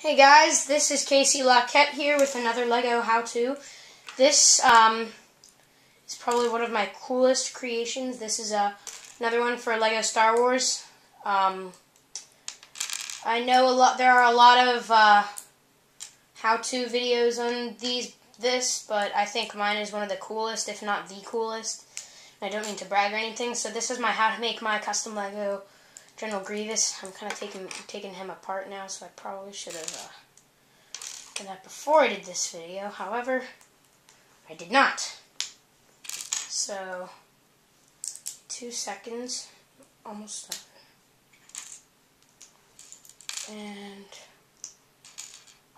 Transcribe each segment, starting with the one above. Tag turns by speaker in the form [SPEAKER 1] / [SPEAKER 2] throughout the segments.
[SPEAKER 1] Hey guys, this is Casey Lockette here with another LEGO how-to. This um, is probably one of my coolest creations. This is a, another one for LEGO Star Wars. Um, I know a lot. There are a lot of uh, how-to videos on these this, but I think mine is one of the coolest, if not the coolest. I don't mean to brag or anything. So this is my how to make my custom LEGO General Grievous. I'm kind of taking taking him apart now, so I probably should have uh, done that before I did this video. However, I did not. So, two seconds, almost done. And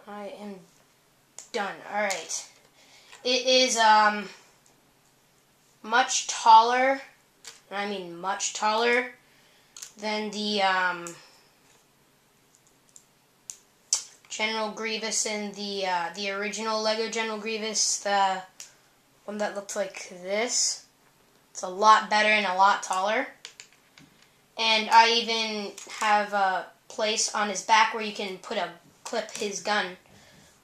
[SPEAKER 1] I am done. All right. It is um much taller, I mean much taller then the um, General Grievous in the uh, the original Lego General Grievous, the one that looked like this. It's a lot better and a lot taller. And I even have a place on his back where you can put a clip his gun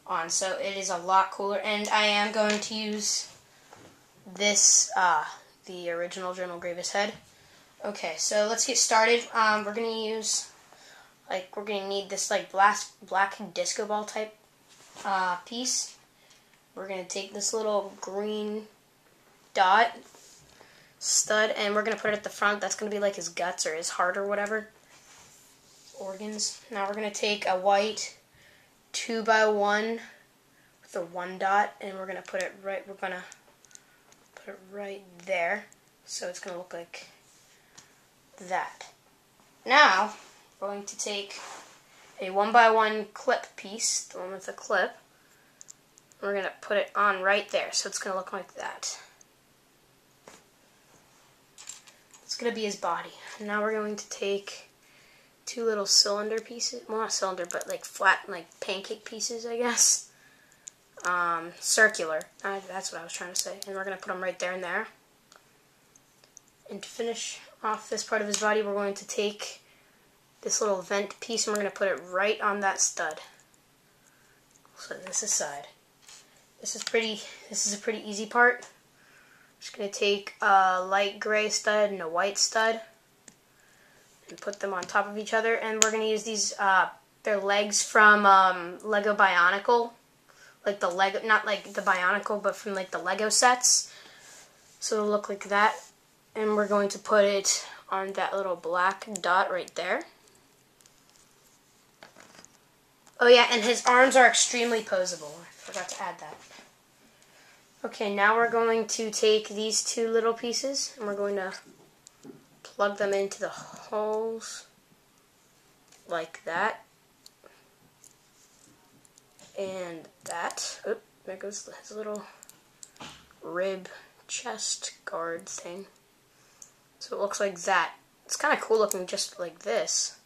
[SPEAKER 1] on, so it is a lot cooler. And I am going to use this, uh, the original General Grievous head. Okay, so let's get started. Um, we're gonna use, like, we're gonna need this like black black disco ball type uh, piece. We're gonna take this little green dot stud, and we're gonna put it at the front. That's gonna be like his guts or his heart or whatever organs. Now we're gonna take a white two by one with a one dot, and we're gonna put it right. We're gonna put it right there, so it's gonna look like that. Now, we're going to take a one by one clip piece, the one with the clip. We're going to put it on right there, so it's going to look like that. It's going to be his body. Now we're going to take two little cylinder pieces, well not cylinder, but like flat, like pancake pieces, I guess. Um, circular, I, that's what I was trying to say. And we're going to put them right there and there. And to finish off this part of his body, we're going to take this little vent piece and we're going to put it right on that stud. So this is side. This is pretty, this is a pretty easy part. just going to take a light gray stud and a white stud and put them on top of each other. And we're going to use these, uh, their legs from um, Lego Bionicle. Like the Lego, not like the Bionicle, but from like the Lego sets. So it'll look like that and we're going to put it on that little black dot right there. Oh yeah, and his arms are extremely posable. I forgot to add that. Okay, now we're going to take these two little pieces and we're going to plug them into the holes like that. And that. Oop, there goes his little rib chest guard thing. So it looks like that. It's kind of cool looking just like this.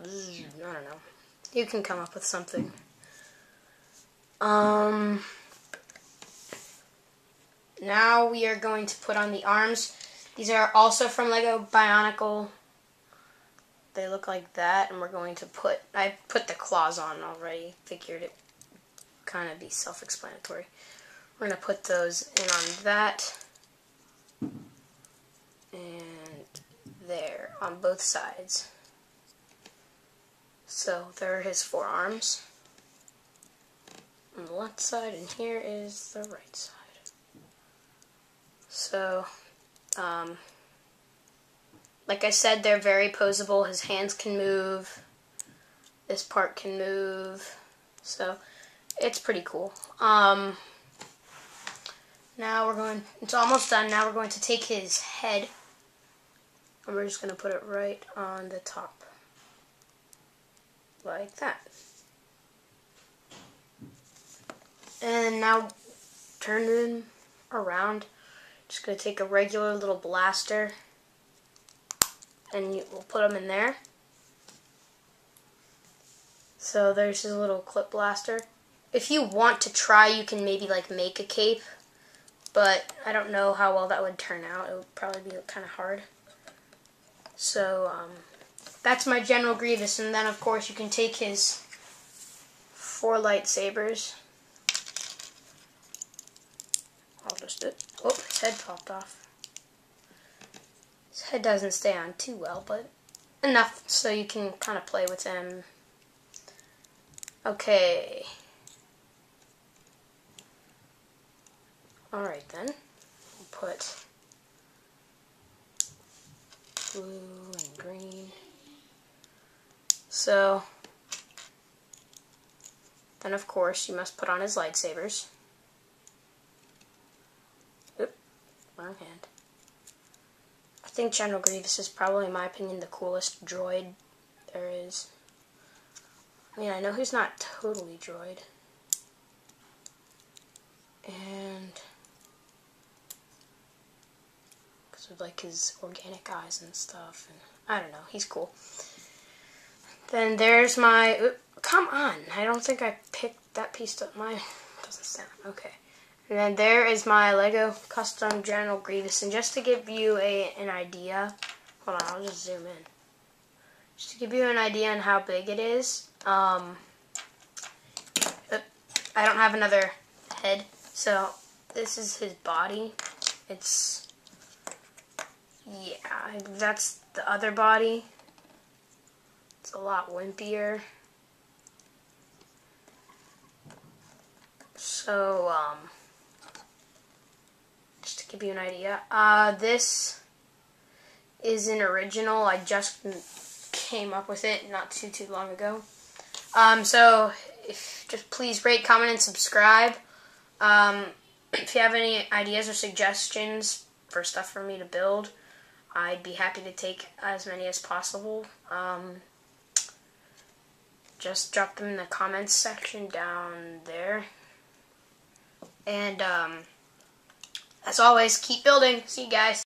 [SPEAKER 1] I don't know. You can come up with something. Um, now we are going to put on the arms. These are also from Lego Bionicle. They look like that, and we're going to put, I put the claws on already. Figured it kind of be self-explanatory. We're going to put those in on that and there on both sides. So there are his forearms on the left side, and here is the right side. So, um, like I said, they're very posable. His hands can move. This part can move. So, it's pretty cool. Um, now we're going, it's almost done. Now we're going to take his head and we're just going to put it right on the top. Like that. And now turn them around. Just going to take a regular little blaster and you, we'll put them in there. So there's his little clip blaster. If you want to try, you can maybe like make a cape, but I don't know how well that would turn out. It would probably be kind of hard. So, um, that's my General Grievous, and then of course you can take his four lightsabers. I'll just it. Oh, his head popped off. His head doesn't stay on too well, but enough so you can kind of play with him. Okay. Alright then. We'll put blue and green. So, then of course you must put on his lightsabers. Oop, wrong hand. I think General Grievous is probably, in my opinion, the coolest droid there is. I mean, I know he's not totally droid. Because of like his organic eyes and stuff, and I don't know, he's cool. Then there's my. Oops, come on! I don't think I picked that piece up. My doesn't sound okay. And then there is my Lego Custom General Grievous. And just to give you a an idea, hold on, I'll just zoom in. Just to give you an idea on how big it is. Um, I don't have another head, so this is his body. It's yeah, that's the other body. It's a lot wimpier. So, um, just to give you an idea, uh, this is an original. I just came up with it not too too long ago. Um, so, if just please rate, comment, and subscribe. Um, if you have any ideas or suggestions for stuff for me to build, I'd be happy to take as many as possible. Um, just drop them in the comments section down there. And um, as always, keep building. See you guys.